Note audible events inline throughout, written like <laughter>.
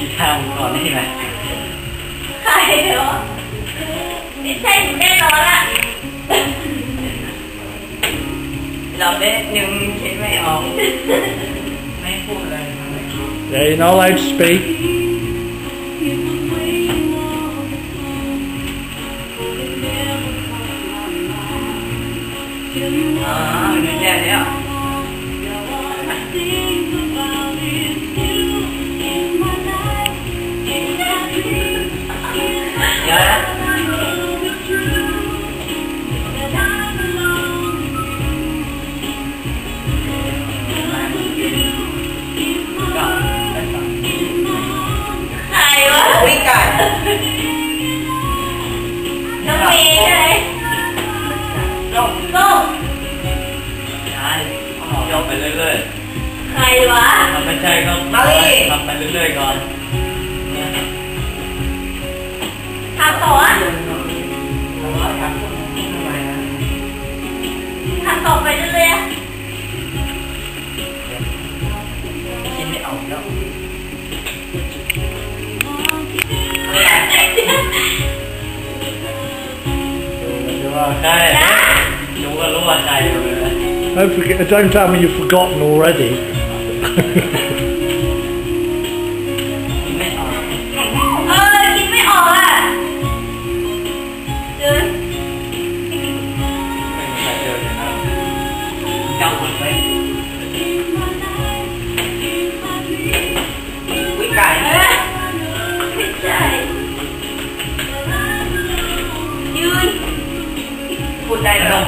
chị Thao cũng còn đi mà Hay đó đi thay cũng đen đó ạ Làm bếp nhưng chị mẹ ổn Mẹ phụ là đây nó life speak. À, người nhà đấy ạ. คุยกันน้องมย์ใช่ไหมลงลงใช่ยกไปเรื่อยๆใครวะทำไม่ใช่ก็เมาอีก ทำไปเรื่อยๆก่อน one day. Don't, forget, don't tell me you've forgotten already. <laughs>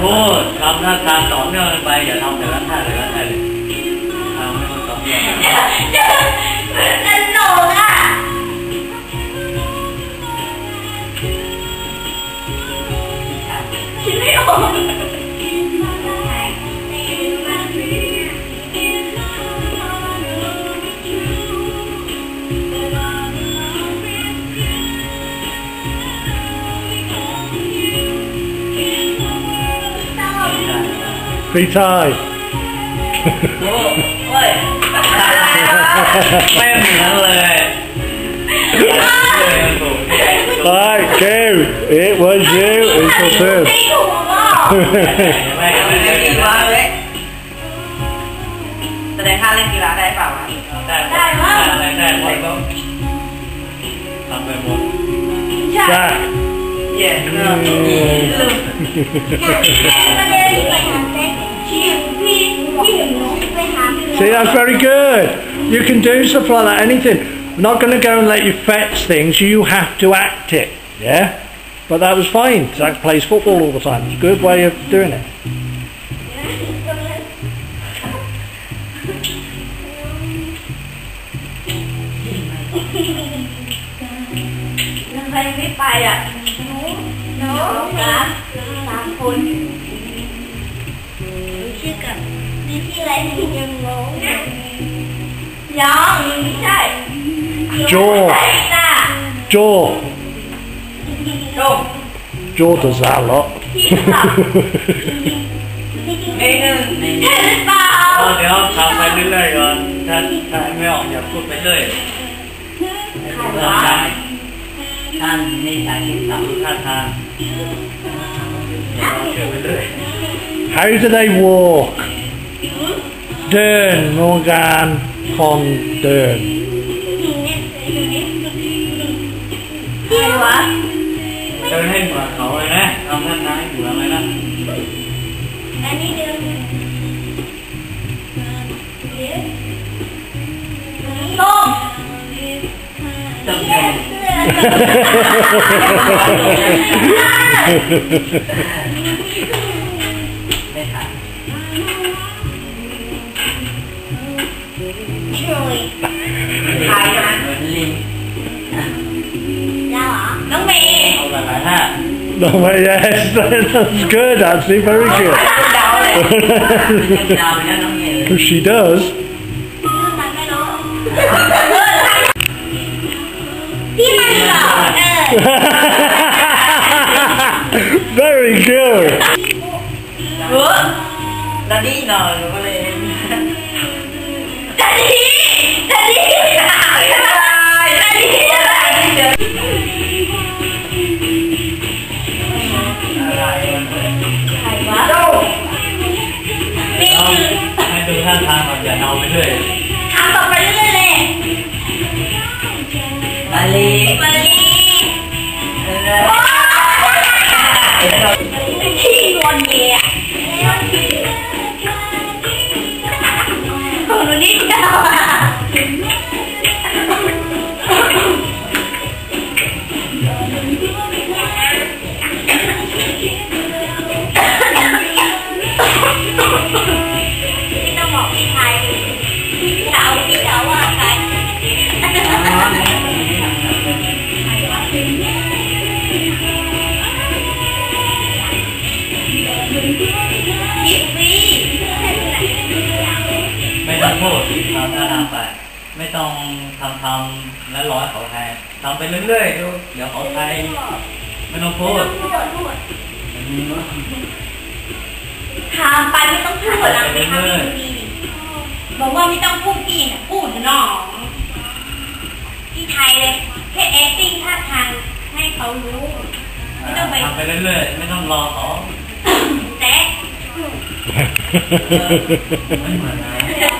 Por ทำท่าทางต่อเนื่องกันไปอย่าทำแต่ละท่าแต่ละท่าเลยทำให้มันต่อเนื่อง Be tied. <laughs> โอ้โอ้ยไม่เหมือนเลย Right, go. It was you. It's your turn. ตีถูกอ่ะ <laughs> ไม่ไม่ได้กีฬาเลยแสดงท่าเล่นกีฬาได้เปล่าได้ไ <laughs> See, that's very good. You can do stuff like that, anything. I'm not going to go and let you fetch things, you have to act it, yeah? But that was fine. Zach plays football all the time. It's a good way of doing it. No, no, no, no, มีที่อะไรที่ยังงงนะยังไม่ใช่ Jaw. ใช่จ้ะ Jaw. โชค Jaw does that a lot. ที่ค่ะ เอ้ยนึง ใช่หรือเปล่า เดี๋ยวทำไปเรื่อยๆก่อนถ้าถ้าไม่ออกอย่าพูดไปเรื่อยทำได้ท่านนี่สายที่ทำท่าทางเราเชื่อไปเรื่อย How do they walk? เดินวงการคองเดินใครวะเดินให้หัวเขาเลยนะทำท่านน้ายหัวอะไรนะอันนี้เดินต้อมจับแขน No way, yes, that's good actually, very good. Because she does. very good. Thank you. ไม่ต้องพูดทำท่าทางไป ไม่ต้องทำทำแล้วร้อยเขาไทยทำไปเรื่อยๆดูเดี๋ยวเขาไทยไม่ต้องพูดถามไปไม่ต้องพูดนะไปทำดีบอกว่าไม่ต้องพูดพี่นะพูดน้องที่ไทยเลยแค่ acting ท่าทางให้เขารู้ไม่ต้องไปทำไปเรื่อยๆไม่ต้องรอเขาแต๊ะไ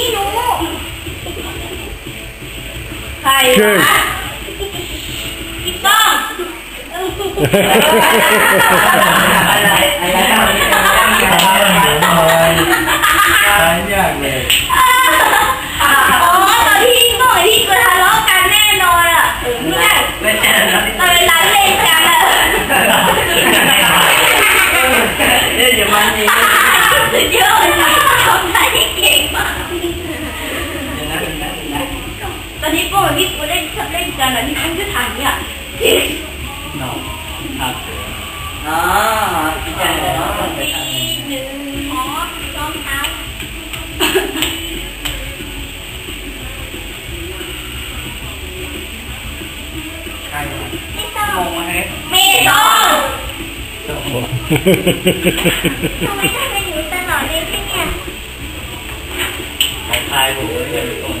พี่หนูใครวะพี่ป้อง อะไรอะไร 但你过你不认识认真了，你看这场呀。No，啊，啊，是这样的，然后再看。มองยูทัาเนี่ยไม่ต้องทำไมท่านมาอยู่ตลอดเลยที่เนี่ยทายผมเลยตรง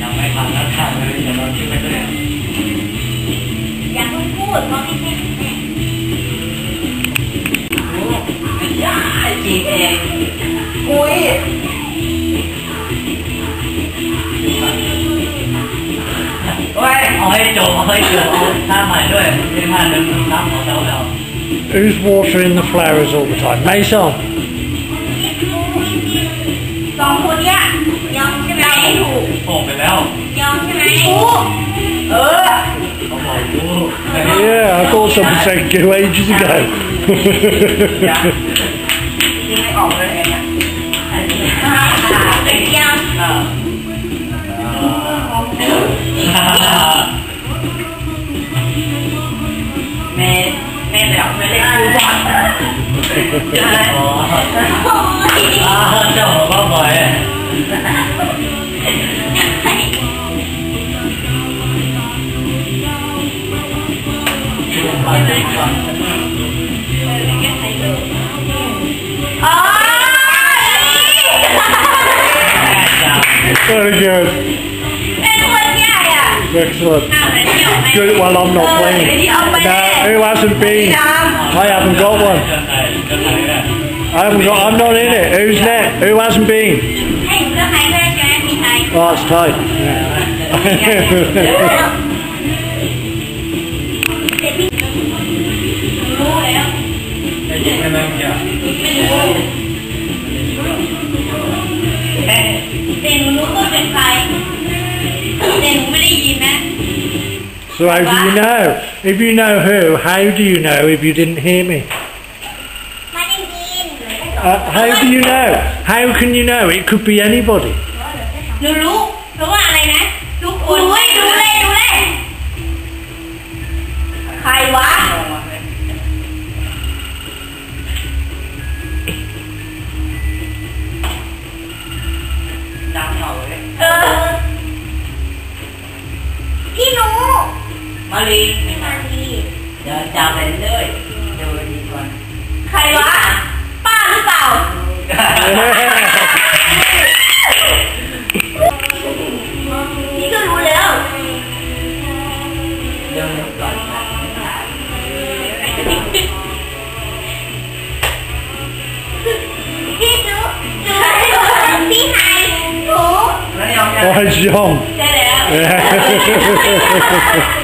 ยังไม่ผ่านแล้วทางเลยเดี๋ยวเราชื่อไปเรื่อย อย่าเพิ่งพูดเพราะไม่ใช่แม่ ไม่ใช่จีเองอุ้ย โอ้ยเอาให้จบเอาให้จบเอาท่าใหม่ด้วยไม่ท่าเดิมน้ำของเราแล้ว Who's watering the flowers all the time? Mason. สองคน น Oh. Yeah, I thought someone said go. Ages ago. Very good. Excellent. Good while I'm not playing. Now, who hasn't been? I haven't got one. I haven't got, I'm not in it. Who's next? Who hasn't been? Oh, it's tight. <laughs> So how do you know? If you know who, how do you know if you didn't hear me? ไม่ได้ยิน Uh, how do you know? How can you know? It could be anybody. หนูรู้เพราะว่าอะไรนะทุกคนดูเลยดูเลยดูเลยใครวะ ดี๋ยวจะไปเลยดูดีก่อน ใครวะ ป้าหรือเปล่า นี่ก็รู้แล้ว เดี๋ยวก่อนนะ พี่หนูหนูพี่ไฮหนู แล้วยอม Oh, John. ได้แล้ว Yeah.